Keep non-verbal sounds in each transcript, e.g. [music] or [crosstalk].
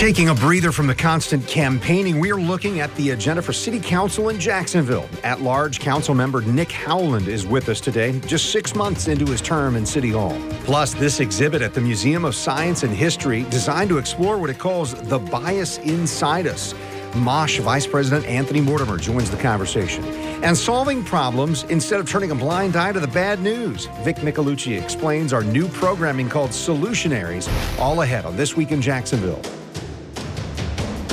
Taking a breather from the constant campaigning, we are looking at the agenda for City Council in Jacksonville. At large council member Nick Howland is with us today, just six months into his term in City Hall. Plus, this exhibit at the Museum of Science and History designed to explore what it calls the bias inside us. MOSH Vice President Anthony Mortimer joins the conversation. And solving problems instead of turning a blind eye to the bad news. Vic Micolucci explains our new programming called Solutionaries, all ahead on This Week in Jacksonville.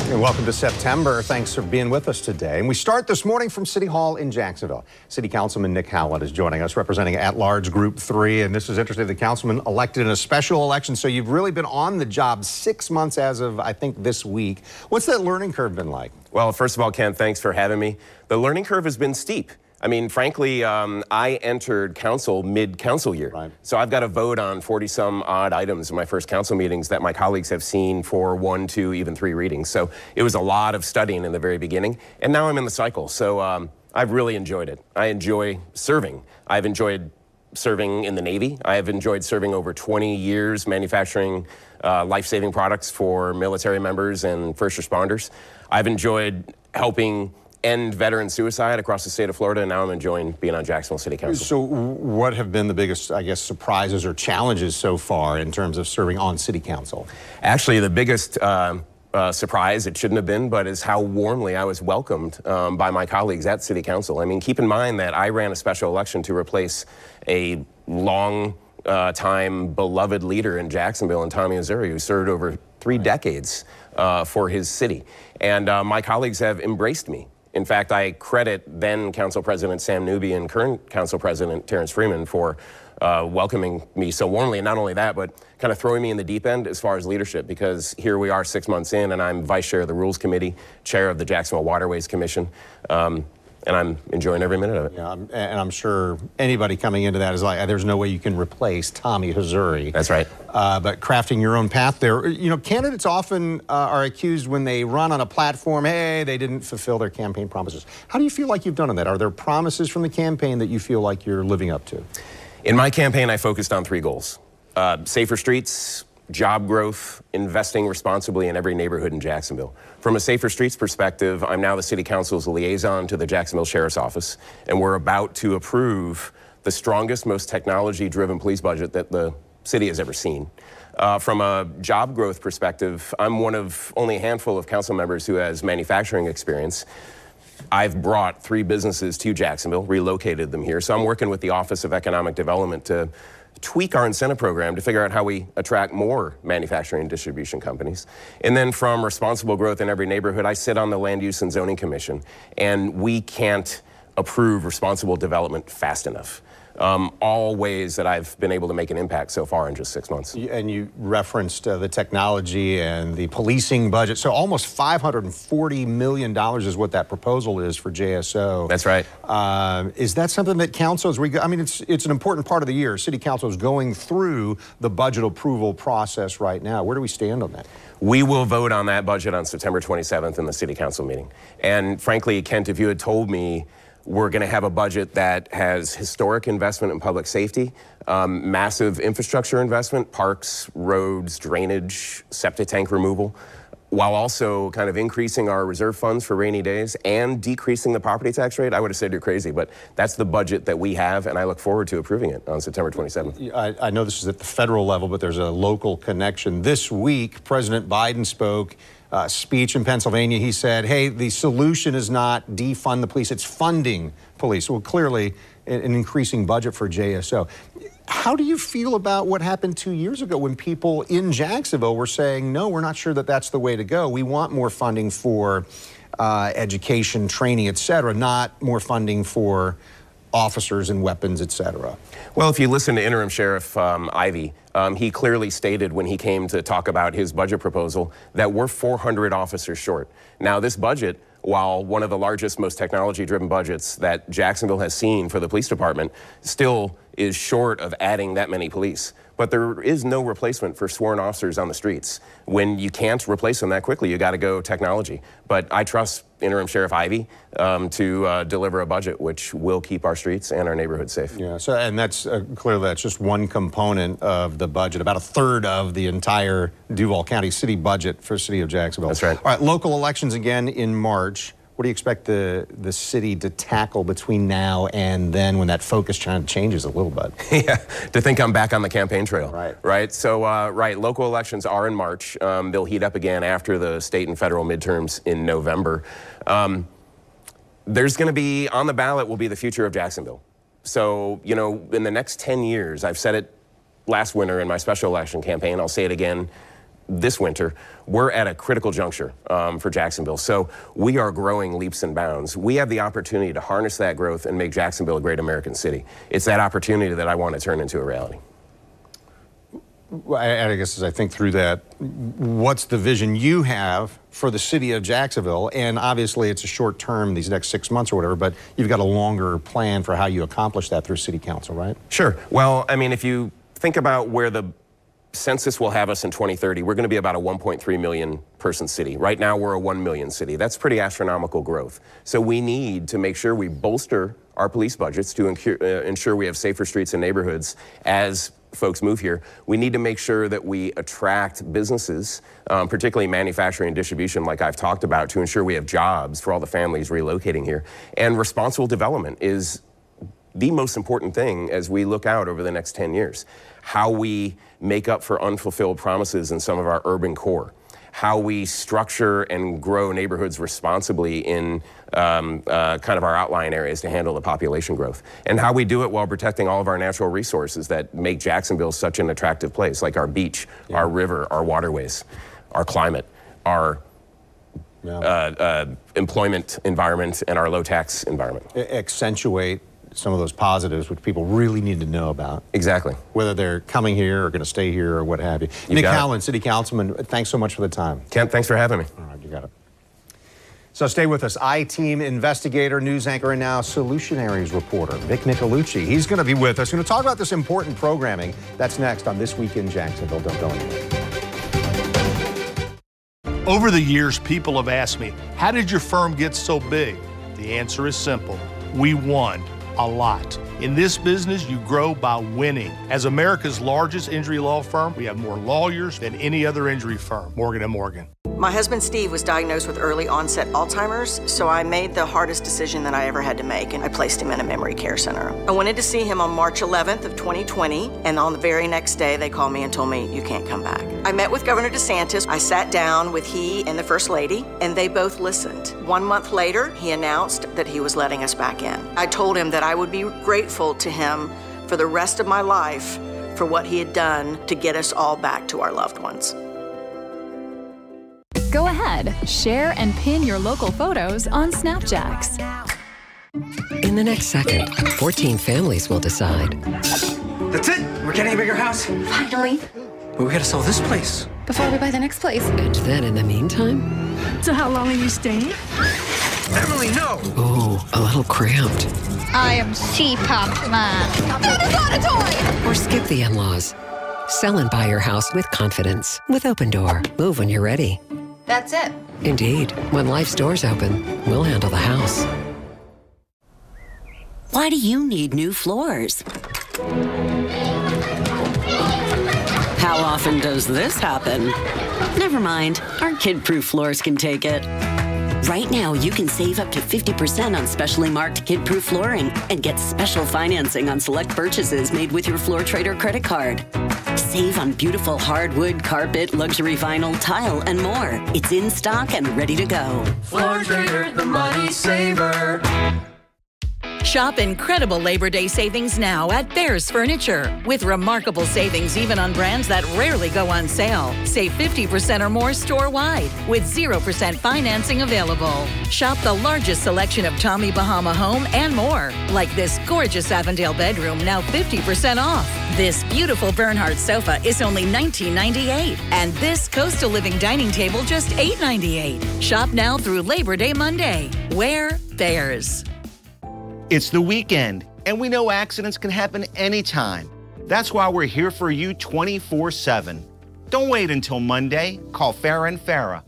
Welcome to September. Thanks for being with us today. And we start this morning from City Hall in Jacksonville. City Councilman Nick Howland is joining us, representing at-large Group 3. And this is interesting, the councilman elected in a special election, so you've really been on the job six months as of, I think, this week. What's that learning curve been like? Well, first of all, Kent, thanks for having me. The learning curve has been steep. I mean, frankly, um, I entered council mid-council year. Right. So I've got to vote on 40-some odd items in my first council meetings that my colleagues have seen for one, two, even three readings. So it was a lot of studying in the very beginning. And now I'm in the cycle. So um, I've really enjoyed it. I enjoy serving. I've enjoyed serving in the Navy. I have enjoyed serving over 20 years manufacturing uh, life-saving products for military members and first responders. I've enjoyed helping end veteran suicide across the state of Florida, and now I'm enjoying being on Jacksonville City Council. So what have been the biggest, I guess, surprises or challenges so far in terms of serving on City Council? Actually, the biggest uh, uh, surprise, it shouldn't have been, but is how warmly I was welcomed um, by my colleagues at City Council. I mean, keep in mind that I ran a special election to replace a long uh, time beloved leader in Jacksonville and Tommy Hazouri, who served over three decades uh, for his city. And uh, my colleagues have embraced me. In fact, I credit then Council President Sam Newby and current Council President Terrence Freeman for uh, welcoming me so warmly. And not only that, but kind of throwing me in the deep end as far as leadership, because here we are six months in, and I'm vice chair of the Rules Committee, chair of the Jacksonville Waterways Commission. Um, and I'm enjoying every minute of it. Yeah, and I'm sure anybody coming into that is like, there's no way you can replace Tommy Hazouri. That's right. Uh, but crafting your own path there, you know, candidates often uh, are accused when they run on a platform, hey, they didn't fulfill their campaign promises. How do you feel like you've done on that? Are there promises from the campaign that you feel like you're living up to? In my campaign, I focused on three goals. Uh, safer streets, job growth, investing responsibly in every neighborhood in Jacksonville. From a Safer Streets perspective, I'm now the City Council's liaison to the Jacksonville Sheriff's Office, and we're about to approve the strongest, most technology-driven police budget that the city has ever seen. Uh, from a job growth perspective, I'm one of only a handful of council members who has manufacturing experience. I've brought three businesses to Jacksonville, relocated them here, so I'm working with the Office of Economic Development to tweak our incentive program to figure out how we attract more manufacturing and distribution companies. And then from responsible growth in every neighborhood, I sit on the Land Use and Zoning Commission, and we can't approve responsible development fast enough um, all ways that I've been able to make an impact so far in just six months. And you referenced uh, the technology and the policing budget. So almost $540 million is what that proposal is for JSO. That's right. Uh, is that something that council is, I mean, it's, it's an important part of the year. City council is going through the budget approval process right now. Where do we stand on that? We will vote on that budget on September 27th in the city council meeting. And frankly, Kent, if you had told me we're going to have a budget that has historic investment in public safety, um, massive infrastructure investment, parks, roads, drainage, septic tank removal, while also kind of increasing our reserve funds for rainy days and decreasing the property tax rate, I would have said you're crazy, but that's the budget that we have, and I look forward to approving it on September 27th. I, I know this is at the federal level, but there's a local connection. This week, President Biden spoke uh, speech in Pennsylvania, he said, hey, the solution is not defund the police, it's funding police. Well, clearly, an increasing budget for JSO. How do you feel about what happened two years ago when people in Jacksonville were saying, no, we're not sure that that's the way to go. We want more funding for uh, education, training, et cetera, not more funding for officers and weapons, et cetera. Well, if you listen to Interim Sheriff um, Ivey, um, he clearly stated when he came to talk about his budget proposal that we're 400 officers short. Now, this budget while one of the largest, most technology driven budgets that Jacksonville has seen for the police department still is short of adding that many police. But there is no replacement for sworn officers on the streets. When you can't replace them that quickly, you got to go technology. But I trust Interim Sheriff Ivey um, to uh, deliver a budget which will keep our streets and our neighborhoods safe. Yeah, so and that's uh, clearly that's just one component of the budget, about a third of the entire Duval County city budget for City of Jacksonville. That's right. All right, local elections again in March. What do you expect the, the city to tackle between now and then when that focus kind of changes a little bit? [laughs] yeah, to think I'm back on the campaign trail. Right. Right. So, uh, right, local elections are in March. Um, they'll heat up again after the state and federal midterms in November. Um, there's going to be on the ballot will be the future of Jacksonville. So, you know, in the next 10 years, I've said it last winter in my special election campaign, I'll say it again this winter, we're at a critical juncture um, for Jacksonville. So we are growing leaps and bounds. We have the opportunity to harness that growth and make Jacksonville a great American city. It's that opportunity that I want to turn into a reality. I, I guess as I think through that, what's the vision you have for the city of Jacksonville? And obviously, it's a short term, these next six months or whatever, but you've got a longer plan for how you accomplish that through city council, right? Sure. Well, I mean, if you think about where the census will have us in 2030, we're going to be about a 1.3 million person city. Right now, we're a 1 million city. That's pretty astronomical growth. So we need to make sure we bolster our police budgets to uh, ensure we have safer streets and neighborhoods as folks move here, we need to make sure that we attract businesses, um, particularly manufacturing and distribution, like I've talked about, to ensure we have jobs for all the families relocating here. And responsible development is the most important thing as we look out over the next 10 years. How we make up for unfulfilled promises in some of our urban core how we structure and grow neighborhoods responsibly in um, uh, kind of our outlying areas to handle the population growth, and how we do it while protecting all of our natural resources that make Jacksonville such an attractive place, like our beach, yeah. our river, our waterways, our climate, our yeah. uh, uh, employment environment, and our low tax environment. Accentuate some of those positives which people really need to know about. Exactly. Whether they're coming here or going to stay here or what have you. you Nick Howland, City Councilman, thanks so much for the time. Kent, thanks for having me. All right, you got it. So stay with us. I-Team investigator, news anchor, and now Solutionaries reporter, Vic Micolucci. He's going to be with us. We're going to talk about this important programming. That's next on This Week in Jacksonville. Don't go anywhere. Over the years, people have asked me, how did your firm get so big? The answer is simple. We won a lot. In this business, you grow by winning. As America's largest injury law firm, we have more lawyers than any other injury firm. Morgan & Morgan. My husband Steve was diagnosed with early onset Alzheimer's, so I made the hardest decision that I ever had to make, and I placed him in a memory care center. I wanted to see him on March 11th of 2020, and on the very next day, they called me and told me, you can't come back. I met with Governor DeSantis. I sat down with he and the First Lady, and they both listened. One month later, he announced that he was letting us back in. I told him that I would be grateful to him for the rest of my life for what he had done to get us all back to our loved ones. Go ahead, share and pin your local photos on Snapjacks. In the next second, 14 families will decide. That's it! We're getting a bigger house. Finally. But we gotta sell this place. Before we buy the next place. And then in the meantime. So, how long are you staying? Emily, no! Oh, a little cramped. I am CPAP man. That is not a toy! Or skip the in laws. Sell and buy your house with confidence with Opendoor, Move when you're ready. That's it. Indeed. When life's doors open, we'll handle the house. Why do you need new floors? How often does this happen? Never mind. Our kid proof floors can take it. Right now, you can save up to 50% on specially marked kid proof flooring and get special financing on select purchases made with your Floor Trader credit card. Save on beautiful hardwood, carpet, luxury vinyl, tile, and more. It's in stock and ready to go. Floor Trader, the money saver. Shop incredible Labor Day savings now at Bears Furniture with remarkable savings even on brands that rarely go on sale. Save 50% or more store wide with 0% financing available. Shop the largest selection of Tommy Bahama home and more, like this gorgeous Avondale bedroom now 50% off. This beautiful Bernhardt sofa is only $19.98, and this coastal living dining table just $8.98. Shop now through Labor Day Monday. Where Bears. It's the weekend, and we know accidents can happen anytime. That's why we're here for you 24 7. Don't wait until Monday. Call Farah and Farah.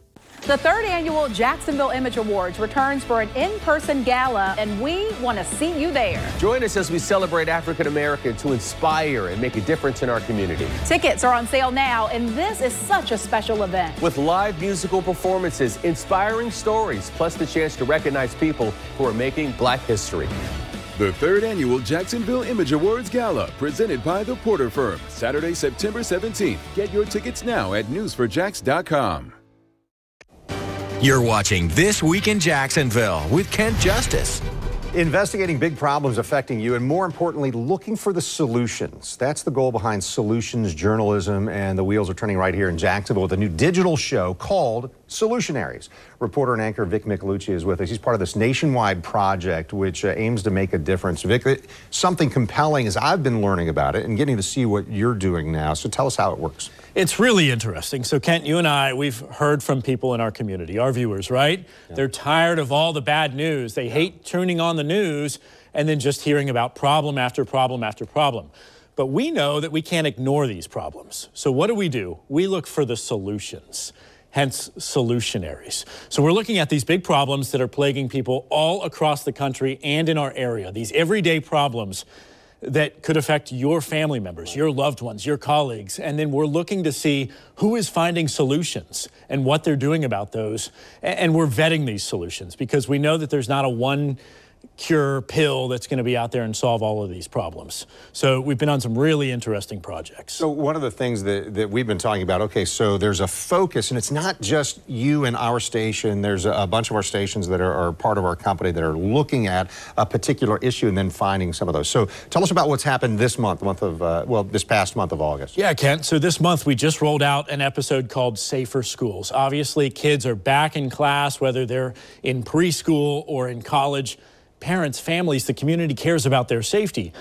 The third annual Jacksonville Image Awards returns for an in-person gala, and we want to see you there. Join us as we celebrate African American to inspire and make a difference in our community. Tickets are on sale now, and this is such a special event. With live musical performances, inspiring stories, plus the chance to recognize people who are making black history. The third annual Jacksonville Image Awards Gala, presented by the Porter Firm, Saturday, September 17th. Get your tickets now at news4jax.com. You're watching This Week in Jacksonville with Kent Justice. Investigating big problems affecting you and more importantly, looking for the solutions. That's the goal behind solutions journalism and the wheels are turning right here in Jacksonville with a new digital show called Solutionaries. Reporter and anchor Vic Micolucci is with us. He's part of this nationwide project which uh, aims to make a difference. Vic, something compelling as I've been learning about it and getting to see what you're doing now. So tell us how it works. It's really interesting. So, Kent, you and I, we've heard from people in our community, our viewers, right? Yeah. They're tired of all the bad news. They yeah. hate turning on the news and then just hearing about problem after problem after problem. But we know that we can't ignore these problems. So, what do we do? We look for the solutions hence solutionaries. So we're looking at these big problems that are plaguing people all across the country and in our area, these everyday problems that could affect your family members, your loved ones, your colleagues. And then we're looking to see who is finding solutions and what they're doing about those. And we're vetting these solutions because we know that there's not a one cure pill that's going to be out there and solve all of these problems. So we've been on some really interesting projects. So one of the things that, that we've been talking about, okay, so there's a focus, and it's not just you and our station. There's a, a bunch of our stations that are, are, part of our company that are looking at a particular issue and then finding some of those. So tell us about what's happened this month, month of, uh, well, this past month of August. Yeah, Kent. So this month we just rolled out an episode called Safer Schools. Obviously, kids are back in class, whether they're in preschool or in college parents, families, the community cares about their safety.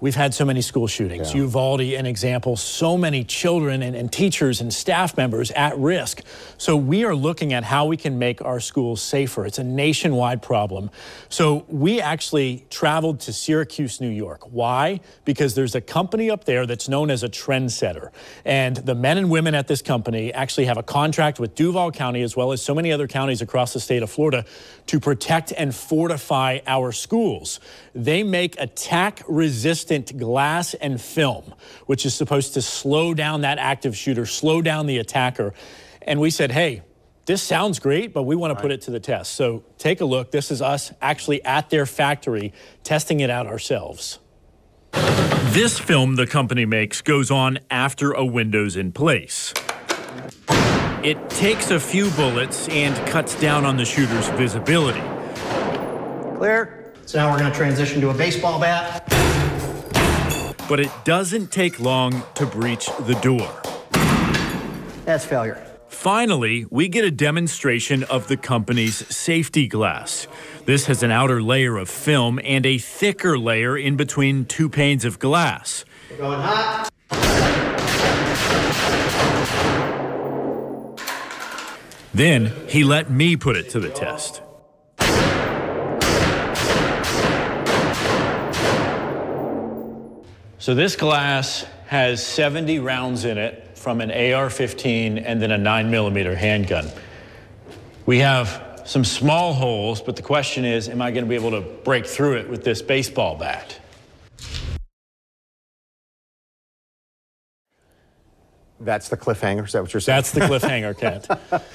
We've had so many school shootings. Yeah. Uvalde, an example, so many children and, and, teachers and staff members at risk. So we are looking at how we can make our schools safer. It's a nationwide problem. So we actually traveled to Syracuse, New York. Why? Because there's a company up there that's known as a trendsetter. And the men and women at this company actually have a contract with Duval County as well as so many other counties across the state of Florida to protect and fortify our schools. They make attack resistant glass and film, which is supposed to slow down that active shooter, slow down the attacker. And we said, hey, this sounds great, but we want to put it to the test. So take a look. This is us actually at their factory testing it out ourselves. This film the company makes goes on after a window's in place. It takes a few bullets and cuts down on the shooter's visibility. Clear. So now we're going to transition to a baseball bat. But it doesn't take long to breach the door. That's failure. Finally, we get a demonstration of the company's safety glass. This has an outer layer of film and a thicker layer in between two panes of glass. We're going hot. Then he let me put it to the test. So this glass has 70 rounds in it from an AR-15 and then a 9 millimeter handgun. We have some small holes, but the question is, am I going to be able to break through it with this baseball bat? That's the cliffhanger. Is that what you're saying? That's the cliffhanger, Kent.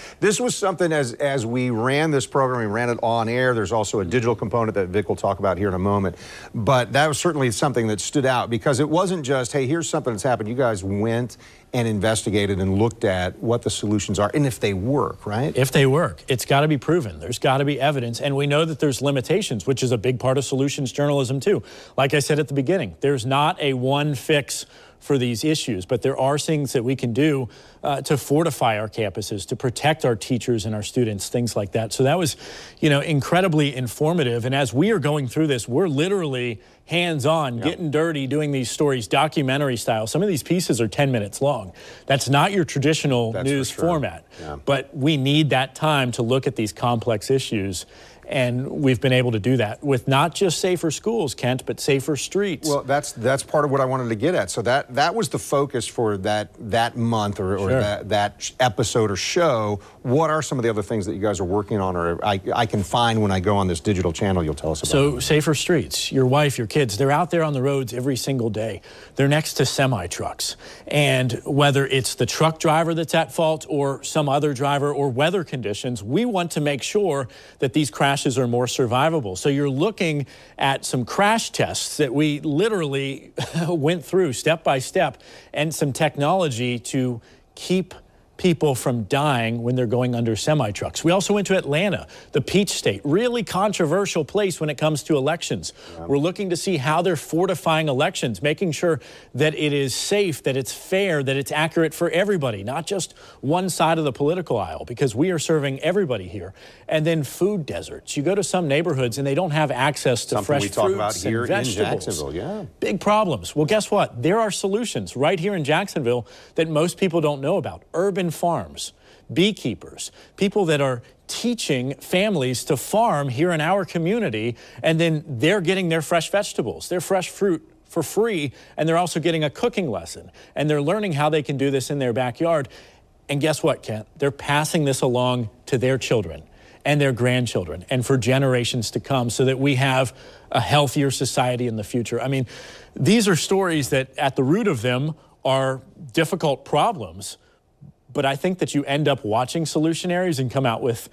[laughs] this was something as as we ran this program, we ran it on air. There's also a digital component that Vic will talk about here in a moment. But that was certainly something that stood out because it wasn't just, hey, here's something that's happened. You guys went and investigated and looked at what the solutions are and if they work, right? If they work, it's got to be proven. There's got to be evidence. And we know that there's limitations, which is a big part of solutions journalism, too. Like I said at the beginning, there's not a one fix for these issues. But there are things that we can do uh, to fortify our campuses, to protect our teachers and our students, things like that. So that was, you know, incredibly informative. And as we are going through this, we're literally hands-on, yep. getting dirty, doing these stories documentary style. Some of these pieces are 10 minutes long. That's not your traditional That's news sure. format. Yeah. But we need that time to look at these complex issues and we've been able to do that with not just safer schools, Kent, but safer streets. Well, that's that's part of what I wanted to get at. So that that was the focus for that that month or, or sure. that, that episode or show. What are some of the other things that you guys are working on or I, I can find when I go on this digital channel you'll tell us about? So safer streets, your wife, your kids, they're out there on the roads every single day. They're next to semi trucks. And whether it's the truck driver that's at fault or some other driver or weather conditions, we want to make sure that these crashes crashes are more survivable. So you're looking at some crash tests that we literally [laughs] went through step by step and some technology to keep people from dying when they're going under semi trucks. We also went to Atlanta, the Peach State, really controversial place when it comes to elections. Yeah. We're looking to see how they're fortifying elections, making sure that it is safe, that it's fair, that it's accurate for everybody, not just one side of the political aisle, because we are serving everybody here. And then food deserts. You go to some neighborhoods and they don't have access to Something fresh we talk fruits about here and vegetables. in Jacksonville, yeah. Big problems. Well, guess what? There are solutions right here in Jacksonville that most people don't know about. Urban farms, beekeepers, people that are teaching families to farm here in our community, and then they're getting their fresh vegetables, their fresh fruit for free, and they're also getting a cooking lesson, and they're learning how they can do this in their backyard. And guess what, Kent? They're passing this along to their children and their grandchildren and for generations to come so that we have a healthier society in the future. I mean, these are stories that at the root of them are difficult problems but I think that you end up watching Solutionaries and come out with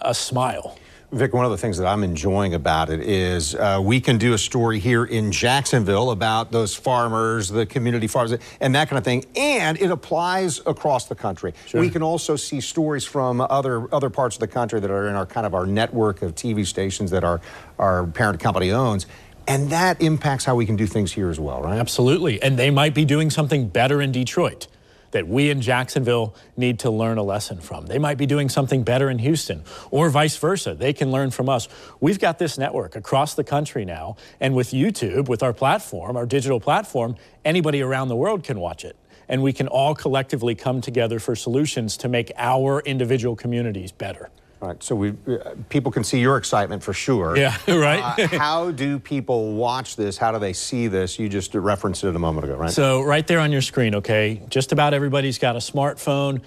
a smile. Vic, one of the things that I'm enjoying about it is uh, we can do a story here in Jacksonville about those farmers, the community farms, and that kind of thing, and it applies across the country. Sure. We can also see stories from other other parts of the country that are in our kind of our network of TV stations that our our parent company owns. And that impacts how we can do things here as well, right? Absolutely. And they might be doing something better in Detroit that we in Jacksonville need to learn a lesson from. They might be doing something better in Houston or vice versa. They can learn from us. We've got this network across the country now. And with YouTube, with our platform, our digital platform, anybody around the world can watch it. And we can all collectively come together for solutions to make our individual communities better. All right, so we uh, people can see your excitement for sure. Yeah, [laughs] right. uh, how do people watch this? How do they see this? You just referenced it a moment ago, right? So right there on your screen, okay. Just about everybody's got a smartphone.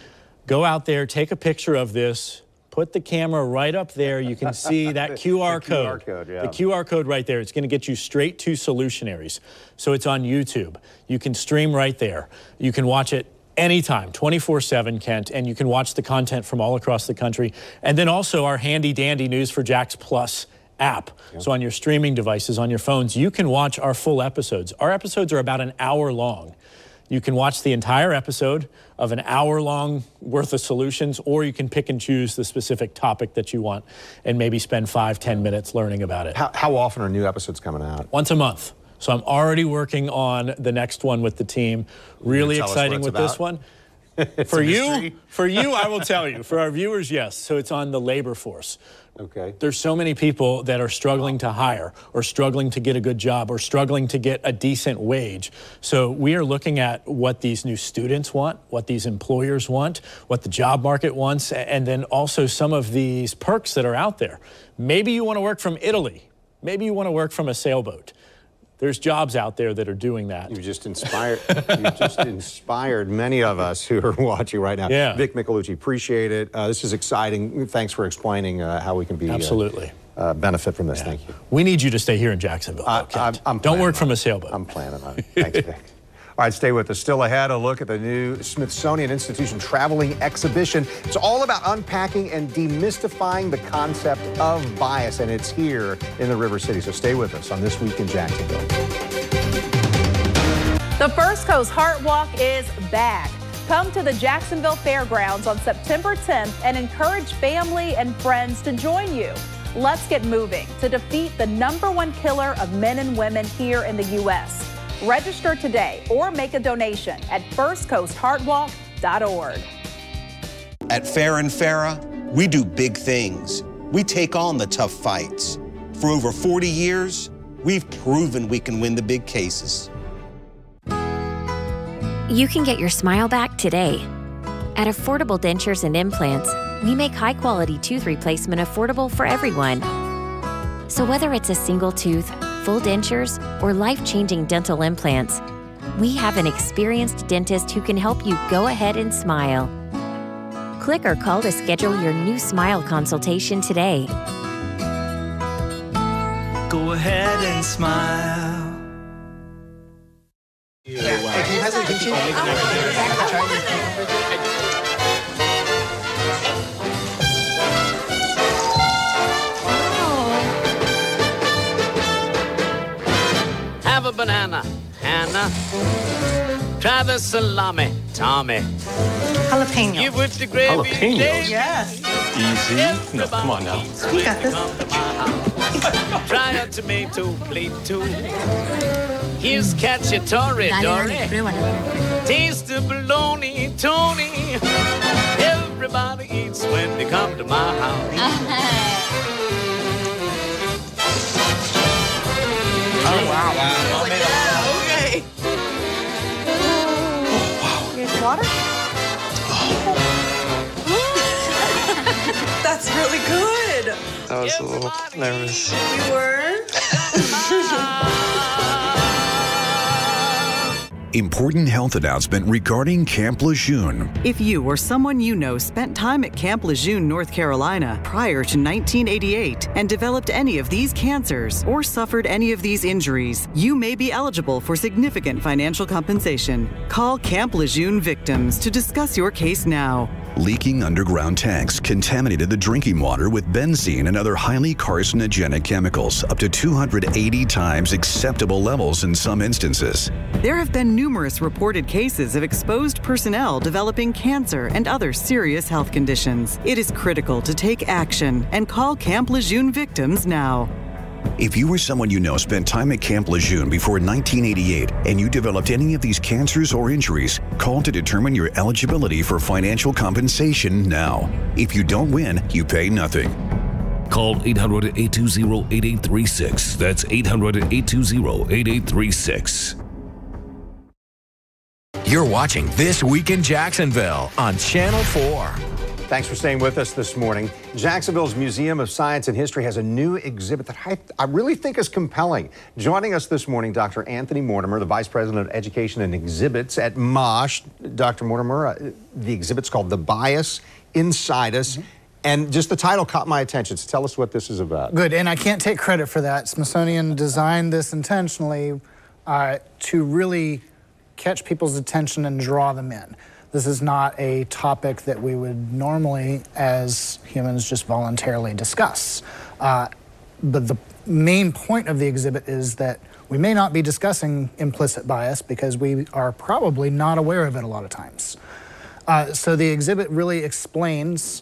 Go out there, take a picture of this, put the camera right up there. You can see [laughs] that QR code. QR code yeah. The QR code right there. It's going to get you straight to Solutionaries. So it's on YouTube. You can stream right there. You can watch it anytime, 24 7, Kent, and you can watch the content from all across the country. And then also our handy dandy News for Jax Plus app. Yep. So on your streaming devices, on your phones, you can watch our full episodes. Our episodes are about an hour long. You can watch the entire episode of an hour long worth of solutions, or you can pick and choose the specific topic that you want and maybe spend five, ten minutes learning about it. How, how often are new episodes coming out? Once a month. So I'm already working on the next one with the team. Really exciting with about? this one. [laughs] for you, for you, I will tell you. [laughs] For our viewers, yes. So it's on the labor force. Okay. There's so many people that are struggling to hire or struggling to get a good job or struggling to get a decent wage. So we are looking at what these new students want, what these employers want, what the job market wants, and then also some of these perks that are out there. Maybe you want to work from Italy. Maybe you want to work from a sailboat there's jobs out there that are doing that. You just inspired. you just [laughs] inspired many of us who are watching right now. Yeah. Vic Micolucci, appreciate it. Uh, this is exciting. Thanks for explaining uh, how we can be uh, absolutely uh, benefit from this. Yeah. Thank you. We need you to stay here in Jacksonville. I, I'm, I'm Don't work from a sailboat. I'm planning on it. Thanks, [laughs] Vic. All right, stay with us. Still ahead, a look at the new Smithsonian Institution traveling exhibition. It's all about unpacking and demystifying the concept of bias, and it's here in the River City. So stay with us on This Week in Jacksonville. The First Coast Heart Walk is back. Come to the Jacksonville Fairgrounds on September 10th and encourage family and friends to join you. Let's get moving to defeat the number one killer of men and women here in the U.S. Register today or make a donation at firstcoastheartwalk.org. At Farah and Farah, we do big things. We take on the tough fights. For over 40 years, we've proven we can win the big cases. You can get your smile back today. At Affordable Dentures and Implants, we make high quality tooth replacement affordable for everyone. So, whether it's a single tooth, full dentures, or life changing dental implants, we have an experienced dentist who can help you go ahead and smile. Click or call to schedule your new smile consultation today. Go ahead and smile. Have [laughs] Hannah. Try the salami, Tommy. Jalapeno. Give with the gravy, Jalapenos? Yes. Easy. No, come on now. We got this. Try a tomato plate too. Here's cacciatore, Dory. Taste the bologna, Tony. Everybody eats when they come to my house. Uh-huh. Oh, wow. Wow. Here's water. [laughs] That's really good. I was a little nervous. You were? [laughs] [laughs] Important health announcement regarding Camp Lejeune. If you or someone you know spent time at Camp Lejeune, North Carolina prior to 1988 and developed any of these cancers or suffered any of these injuries, you may be eligible for significant financial compensation. Call Camp Lejeune victims to discuss your case now. Leaking underground tanks contaminated the drinking water with benzene and other highly carcinogenic chemicals, up to 280 times acceptable levels in some instances. There have been numerous reported cases of exposed personnel developing cancer and other serious health conditions. It is critical to take action and call Camp Lejeune victims now. If you or someone you know spent time at Camp Lejeune before 1988 and you developed any of these cancers or injuries, call to determine your eligibility for financial compensation now. If you don't win, you pay nothing. Call 800 820 8836. That's 800 820 8836. You're watching This Week in Jacksonville on Channel 4. Thanks for staying with us this morning. Jacksonville's Museum of Science and History has a new exhibit that I, I, really think is compelling. Joining us this morning, Dr. Anthony Mortimer, the Vice President of Education and Exhibits at MOSH. Dr. Mortimer, uh, the exhibit's called The Bias Inside Us. Mm -hmm. And just the title caught my attention. So tell us what this is about. Good, and I can't take credit for that. Smithsonian designed this intentionally uh, to really catch people's attention and draw them in. This is not a topic that we would normally, as humans, just voluntarily discuss. Uh, but the main point of the exhibit is that we may not be discussing implicit bias because we are probably not aware of it a lot of times. Uh, so the exhibit really explains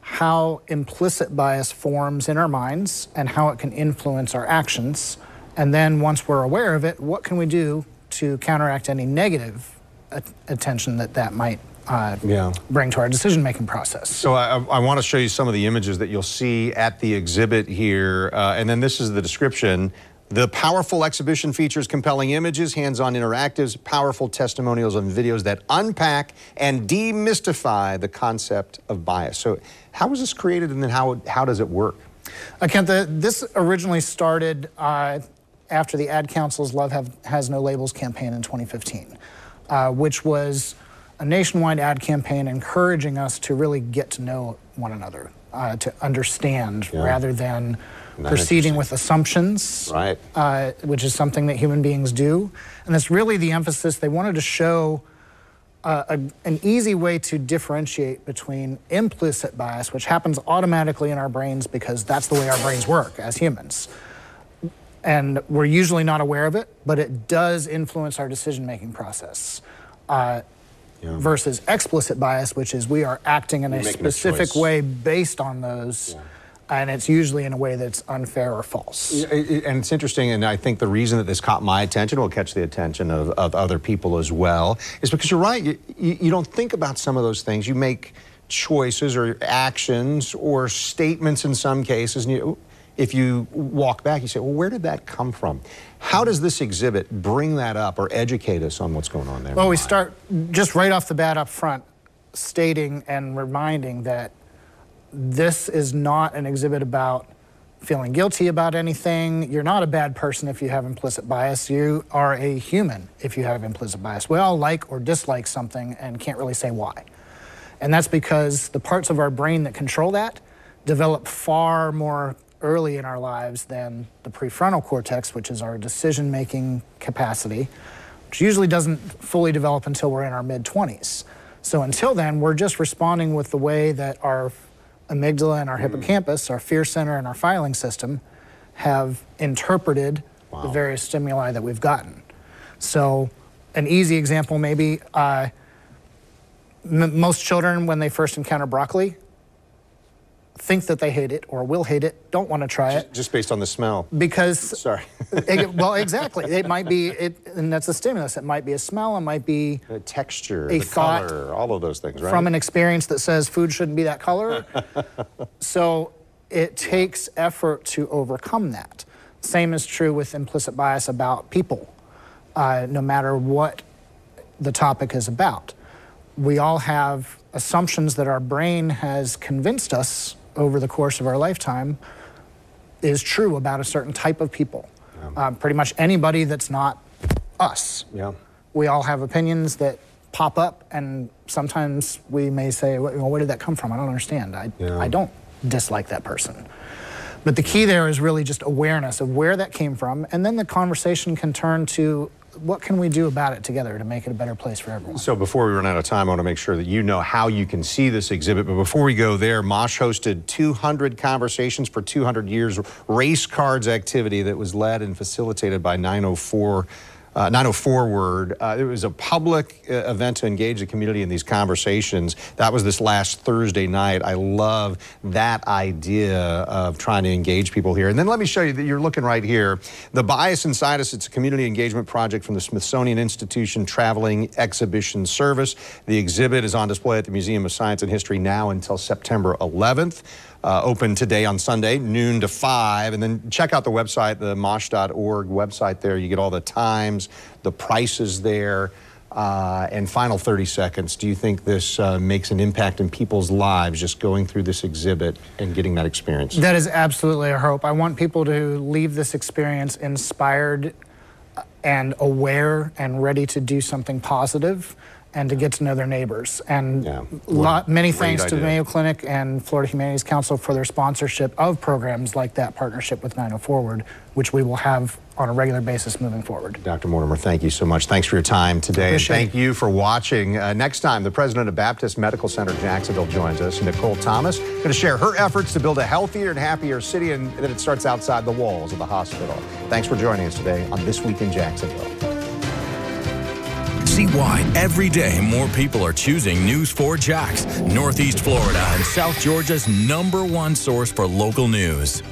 how implicit bias forms in our minds and how it can influence our actions. And then once we're aware of it, what can we do to counteract any negative attention that that might uh, yeah. bring to our decision-making process. So I, I want to show you some of the images that you'll see at the exhibit here, uh, and then this is the description. The powerful exhibition features compelling images, hands-on interactives, powerful testimonials and videos that unpack and demystify the concept of bias. So how was this created and then how, how does it work? Uh, Kent, the, this originally started uh, after the Ad Council's Love Have, Has No Labels campaign in 2015, uh, which was a nationwide ad campaign encouraging us to really get to know one another, uh, to understand yeah. rather than Not proceeding with assumptions, right? Uh, which is something that human beings do, and that's really the emphasis. They wanted to show uh, a, an easy way to differentiate between implicit bias, which happens automatically in our brains because that's the way our brains work as humans. And we're usually not aware of it, but it does influence our decision making process. Uh, Yeah. Versus explicit bias, which is we are acting in You're a making a specific way based on those, and it's usually in a way that's unfair or false. Yeah, And it's interesting, and I think the reason that this caught my attention will catch the attention of, of other people as well, is because you're right. You, you, you don't think about some of those things. You make choices or actions or statements in some cases, and you, if you walk back, you say, well, where did that come from? How does this exhibit bring that up or educate us on what's going on there? Well, we start just right off the bat up front stating and reminding that this is not an exhibit about feeling guilty about anything. You're not a bad person if you have implicit bias. You are a human if you have implicit bias. We all like or dislike something and can't really say why. And that's because the parts of our brain that control that develop far more early in our lives than the prefrontal cortex, which is our decision making capacity, which usually doesn't fully develop until we're in our mid 20s. So until then, we're just responding with the way that our amygdala and our hippocampus, our fear center, and our filing system have interpreted the various stimuli that we've gotten. So, an easy example maybe uh, most children, when they first encounter broccoli, think that they hate it or will hate it, don't want to try it. Just based on the smell. Because sorry, [laughs] it- well, exactly. It might be it, and that's a stimulus. It might be a smell. It might be the texture, a the thought color, all of those things, right? from an experience that says food shouldn't be that color. [laughs] so it takes effort to overcome that. Same is true with implicit bias about people, uh, no matter what the topic is about. We all have assumptions that our brain has convinced us over the course of our lifetime is true about a certain type of people. Uh, pretty much anybody that's not us. Yeah. We all have opinions that pop up, and sometimes we may say, "Well, where did that come from? I don't understand. I, Yeah. I don't dislike that person. But the key there is really just awareness of where that came from, and then the conversation can turn to what can we do about it together to make it a better place for everyone. So before we run out of time, I want to make sure that you know how you can see this exhibit. But before we go there, MOSH hosted 200 conversations for 200 years race cards activity that was led and facilitated by 904. Uh, 904WARD. Uh, it was a public uh, event to engage the community in these conversations. That was this last Thursday night. I love that idea of trying to engage people here. And then let me show you that you're looking right here. The Bias Inside Us, it's a community engagement project from the Smithsonian Institution Traveling Exhibition Service. The exhibit is on display at the Museum of Science and History now until September 11th. Uh, open today on Sunday, noon to 5. And then check out the website, the mosh.org website there. You get all the times, the prices there. Uh, and final 30 seconds, do you think this uh, makes an impact in people's lives just going through this exhibit and getting that experience? That is absolutely our hope. I want people to leave this experience inspired and aware and ready to do something positive and to get to know their neighbors. And lot, many thanks to the. Mayo Clinic and Florida Humanities Council for their sponsorship of programs like that partnership with 904WARD, which we will have on a regular basis moving forward. Dr. Mortimer, thank you so much. Thanks for your time today. And thank you for watching. Uh, next time, the president of Baptist Medical Center Jacksonville joins us, Nicole Thomas, going to share her efforts to build a healthier and happier city and that it starts outside the walls of the hospital. Thanks for joining us today on This Week in Jacksonville. See why every day more people are choosing News 4 Jax, Northeast Florida and South Georgia's number one source for local news.